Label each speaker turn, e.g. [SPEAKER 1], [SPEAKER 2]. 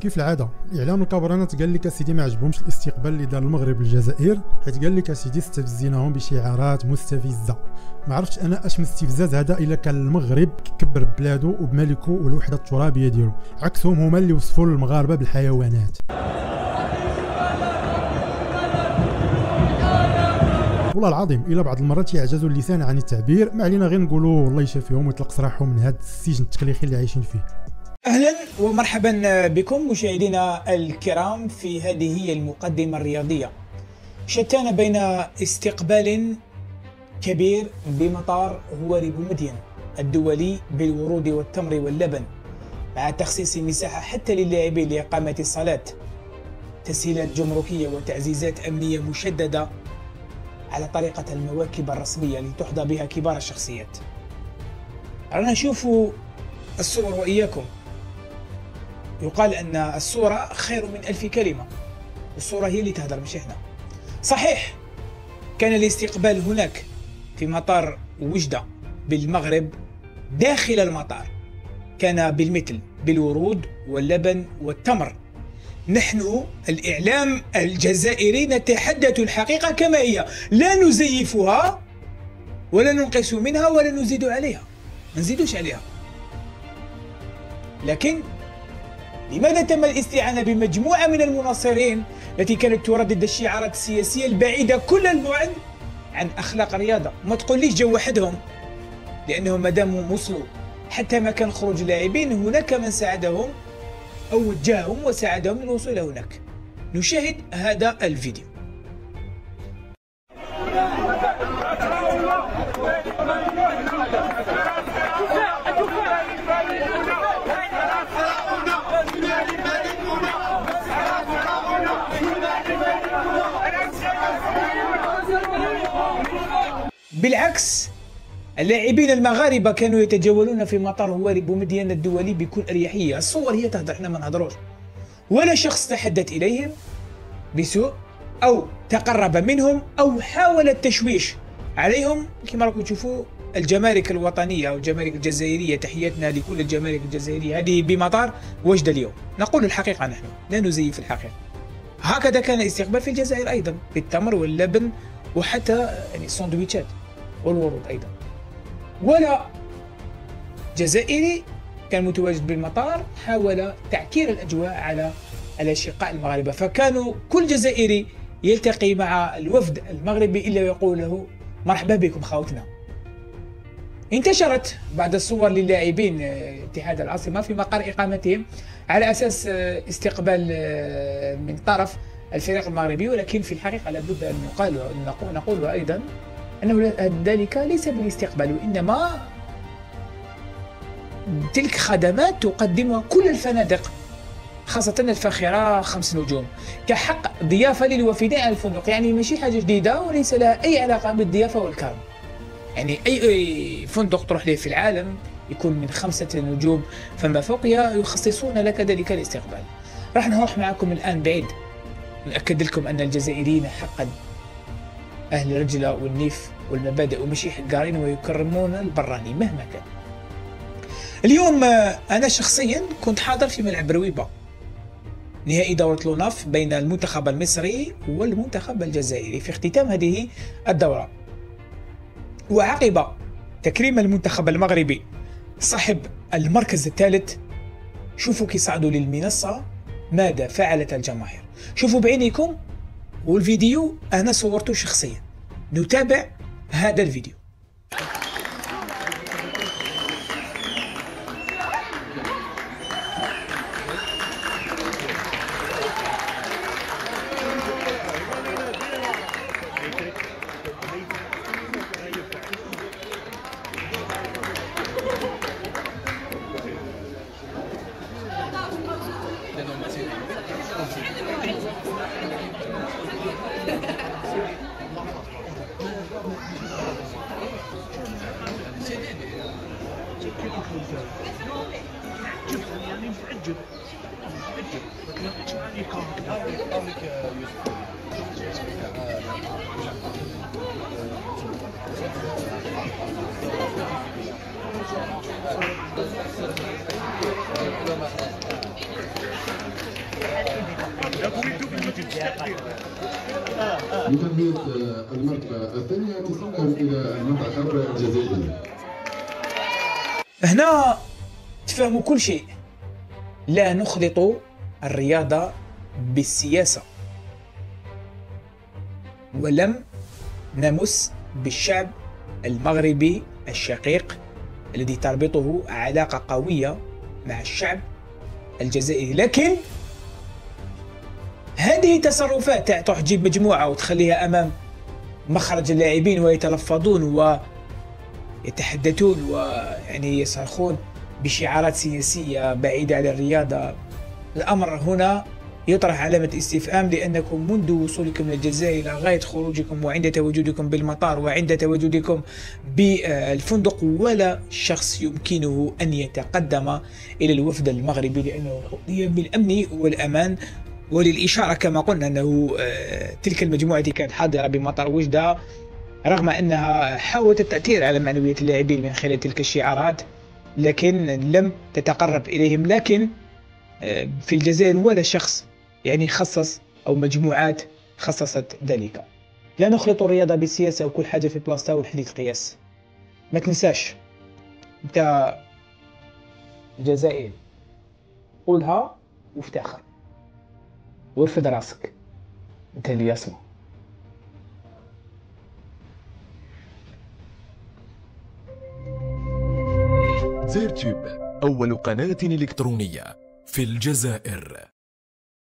[SPEAKER 1] كيف العادة؟ الاعلام الكبرانات قال لك اسيدي ما عجبهمش الاستقبال اللي دار المغرب للجزائر حيت قال لك اسيدي استفزيناهم بشعارات مستفزة. ما عرفتش أنا أش من استفزاز هذا إلا كان المغرب كبر بلادو وبملكه والوحدة الترابية ديالو. عكسهم هما اللي وصفوا المغاربة بالحيوانات. والله العظيم إلا بعض المرات يعجزوا اللسان عن التعبير ما علينا غير نقولوا والله يشافيهم ويطلق سراحهم من هذا السجن التكليخي اللي عايشين فيه.
[SPEAKER 2] أهلا ومرحبا بكم مشاهدينا الكرام في هذه المقدمة الرياضية. شتان بين استقبال كبير بمطار هواري بومدين الدولي بالورود والتمر واللبن مع تخصيص مساحة حتى للاعبين لإقامة الصلاه تسهيلات جمركية وتعزيزات أمنية مشددة على طريقة المواكب الرسمية لتحظى بها كبار الشخصيات. رانا نشوف الصور وإياكم. يقال أن الصورة خير من ألف كلمة. الصورة هي اللي تهدر مش إحنا صحيح كان الاستقبال هناك في مطار وجدة بالمغرب داخل المطار. كان بالمثل بالورود واللبن والتمر. نحن الإعلام الجزائري نتحدث الحقيقة كما هي. لا نزيفها ولا ننقص منها ولا نزيد عليها. ما نزيدوش عليها. لكن لماذا تم الاستعانة بمجموعة من المناصرين التي كانت تردد الشعارات السياسية البعيدة كل البعد عن أخلاق الرياضة؟ ما تقوليش جو وحدهم لأنهم مادام وصلوا حتى مكان خروج اللاعبين هناك من ساعدهم أو وجههم وساعدهم للوصول هناك. نشاهد هذا الفيديو. بالعكس اللاعبين المغاربة كانوا يتجولون في مطار هواري بومدين الدولي بكل أريحية. الصور هي تهدر إحنا ما نهضروش. ولا شخص تحدث إليهم بسوء أو تقرب منهم أو حاول التشويش عليهم. كما راكم تشوفوا الجمارك الوطنية أو الجمارك الجزائرية تحياتنا لكل الجمارك الجزائرية. هذه بمطار وجدة اليوم. نقول الحقيقة نحن لا نزيف الحقيقة. هكذا كان الاستقبال في الجزائر أيضا بالتمر واللبن وحتى يعني السندويتشات والورود أيضا. ولا جزائري كان متواجد بالمطار حاول تعكير الأجواء على الأشقاء المغاربة. فكانوا كل جزائري يلتقي مع الوفد المغربي إلا ويقول له مرحبا بكم خاوتنا انتشرت بعض الصور للاعبين اتحاد العاصمة في مقر إقامتهم على أساس استقبال من طرف الفريق المغربي. ولكن في الحقيقة لابد أن نقال نقول أيضا أنه ذلك ليس بالاستقبال وإنما تلك خدمات تقدمها كل الفنادق خاصة الفاخرة خمس نجوم. كحق ضيافة للوافدين على الفندق يعني ماشي حاجة جديدة وليس لها أي علاقة بالضيافة والكرم. يعني أي فندق تروح له في العالم يكون من خمسة نجوم فما فوق يخصصون لك ذلك الاستقبال. راح نروح معكم الآن بعيد نأكد لكم أن الجزائريين حقا أهل الرجلة والنيف والمبادئ ومشي حقارين ويكرمون البراني مهما كان. اليوم أنا شخصيا كنت حاضر في ملعب رويبة. نهائي دورة لوناف بين المنتخب المصري والمنتخب الجزائري. في اختتام هذه الدورة وعقب تكريم المنتخب المغربي صاحب المركز الثالث شوفوا كي صعدوا للمنصة ماذا فعلت الجماهير؟ شوفوا بعينيكم والفيديو أنا صورته شخصيا. نتابع هذا الفيديو.
[SPEAKER 3] يعني متعجب متعجب لكن يعني
[SPEAKER 4] لتنمية المرتبة الثانية تسلم إلى المنتخب الجزائري
[SPEAKER 2] هنا تفهموا كل شيء. لا نخلط الرياضة بالسياسة. ولم نمس بالشعب المغربي الشقيق الذي تربطه علاقة قوية مع الشعب الجزائري. لكن هذه تصرفات تروح تجيب مجموعة وتخليها أمام مخرج اللاعبين ويتلفظون ويتحدثون ويعني يصرخون بشعارات سياسية بعيدة عن الرياضة. الأمر هنا يطرح علامة استفهام لأنكم منذ وصولكم إلى الجزائر لغاية خروجكم وعند تواجدكم بالمطار وعند تواجدكم بالفندق ولا شخص يمكنه أن يتقدم إلى الوفد المغربي لأنه قضية بالأمن والأمان وللإشارة كما قلنا أنه آه، تلك المجموعة كانت حاضرة بمطار وجدة. رغم أنها حاولت التأثير على معنوية اللاعبين من خلال تلك الشعارات لكن لم تتقرب إليهم. لكن آه، في الجزائر ولا شخص يعني خصص أو مجموعات خصصت ذلك. لا نخلط الرياضة بالسياسة وكل حاجة في بلاصتها والحديث قياس ما تنساش أنت جزائر قولها وافتخر وارفد راسك. انت اللي يسمع
[SPEAKER 5] زيرتوب أول قناة إلكترونية في الجزائر.